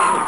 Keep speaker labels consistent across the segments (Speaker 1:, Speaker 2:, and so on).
Speaker 1: Ah!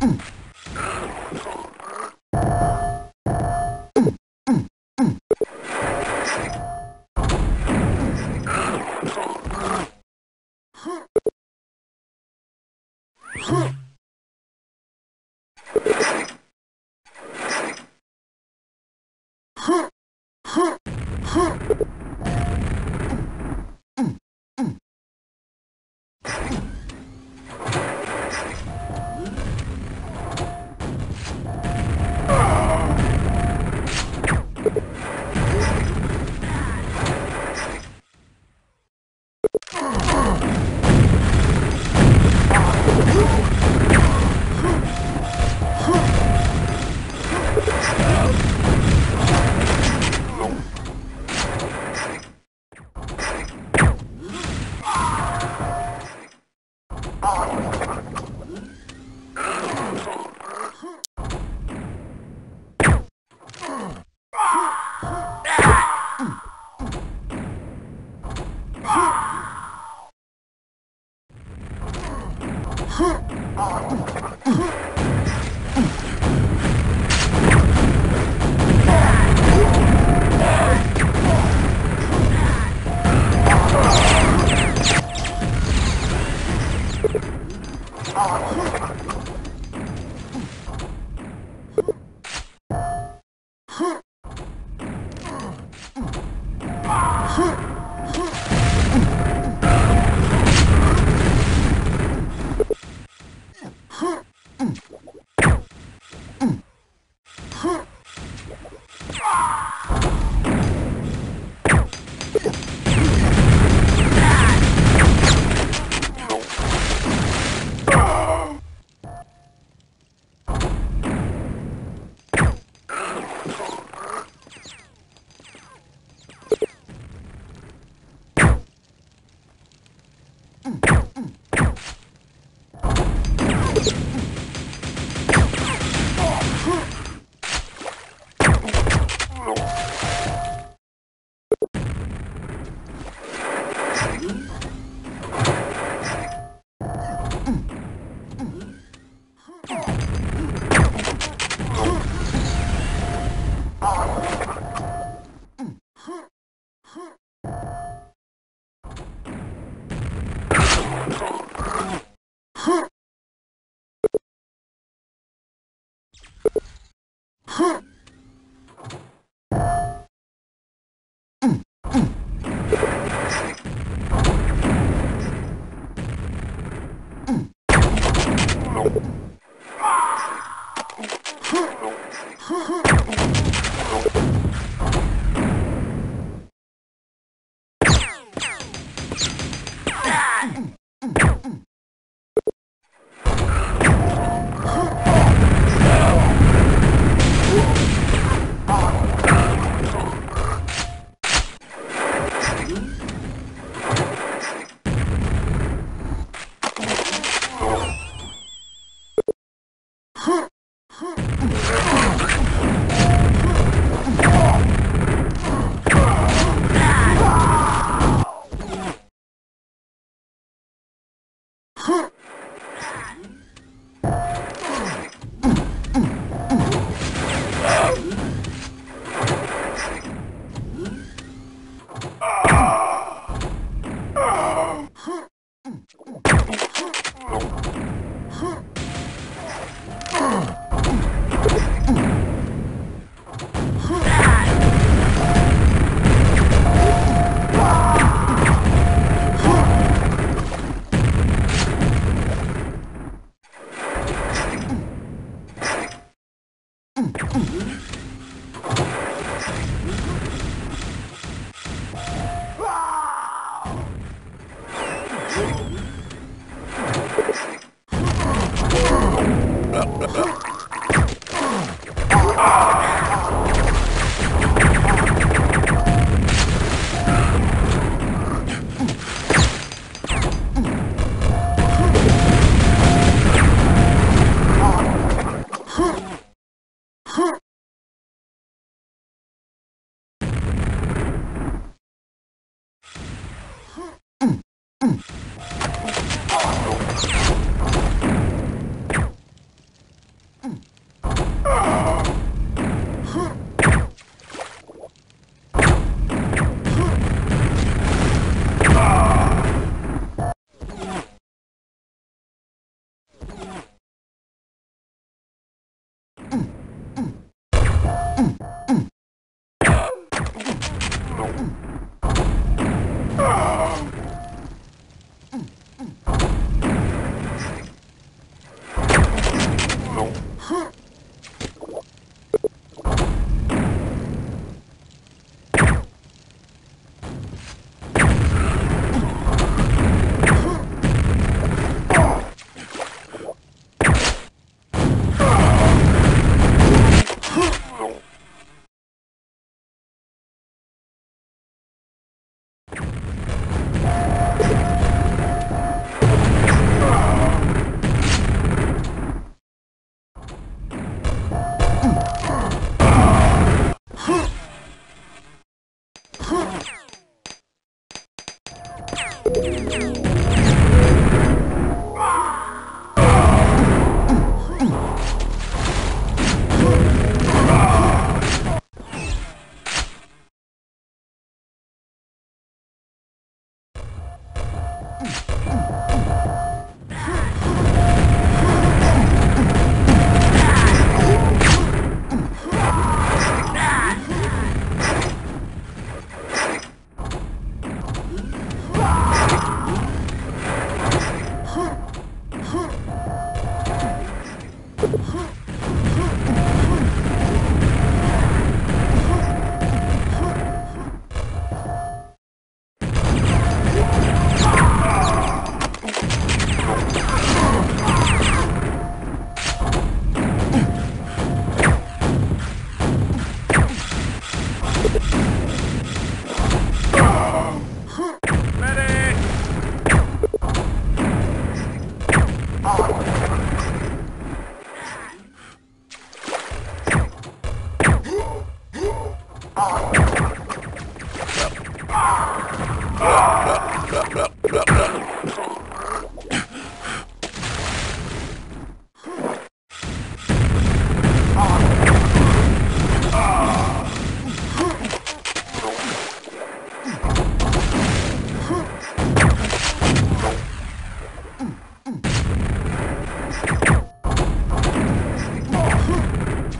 Speaker 1: Mm. Hmm.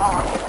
Speaker 1: Oh.